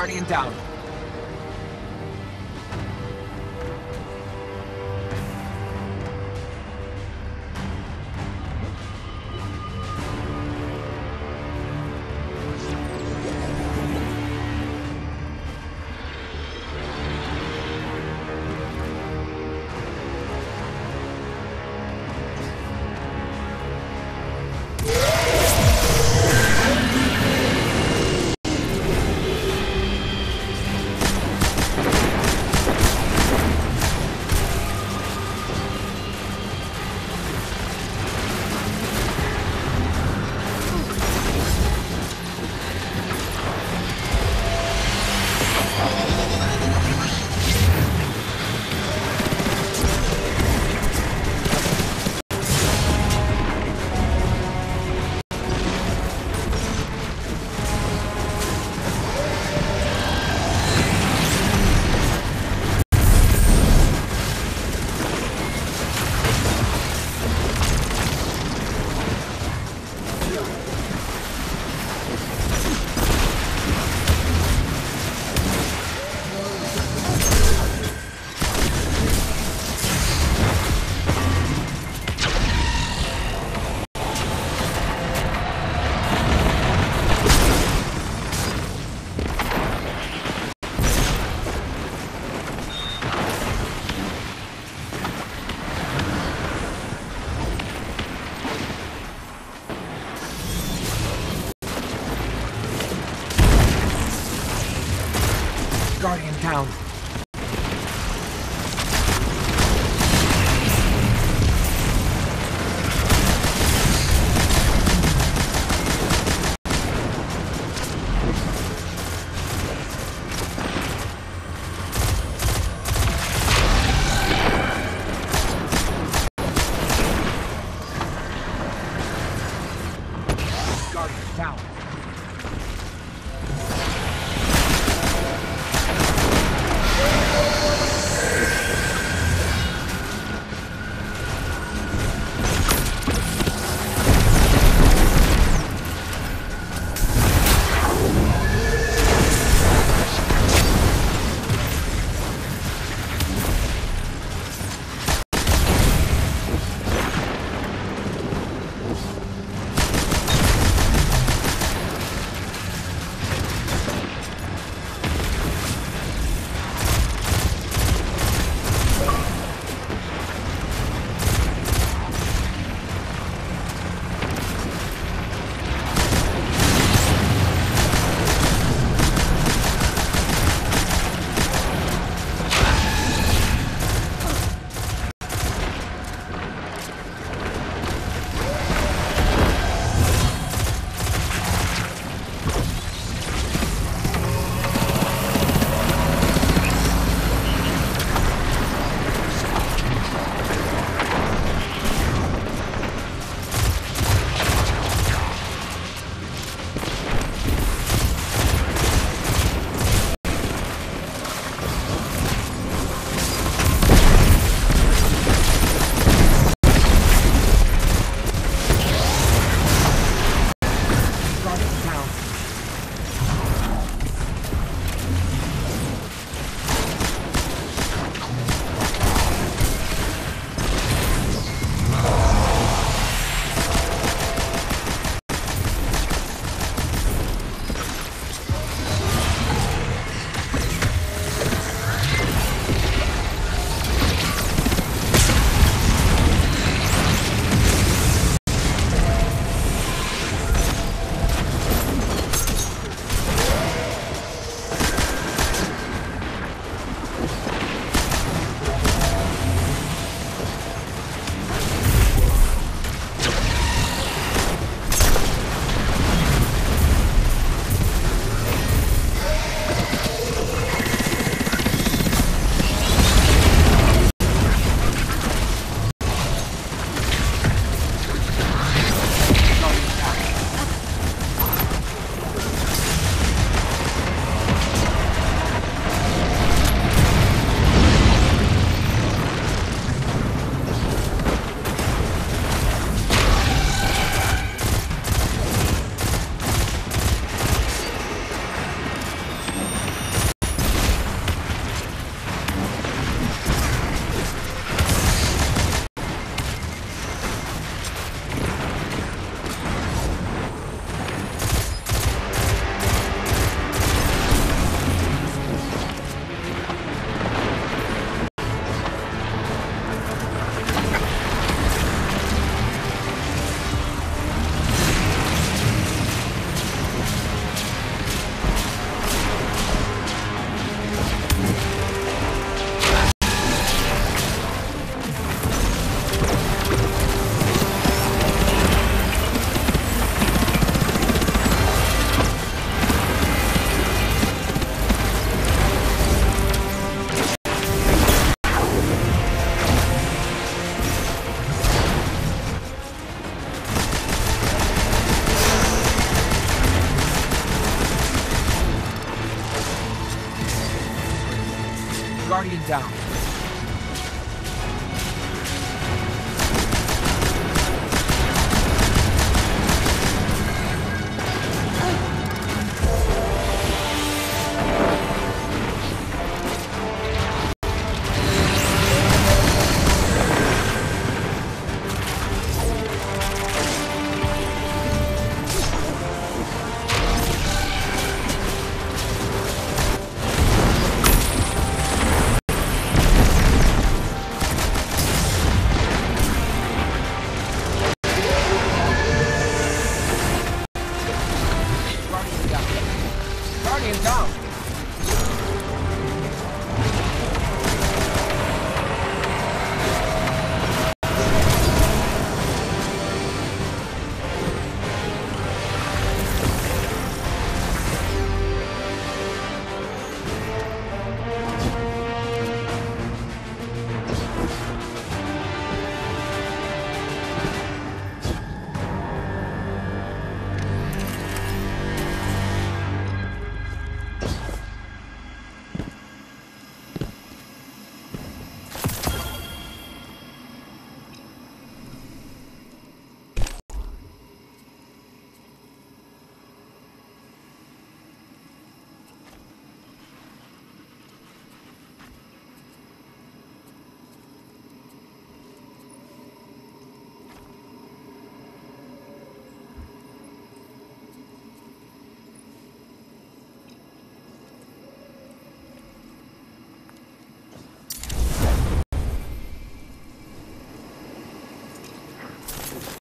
Guardian down. Guardian down. Come.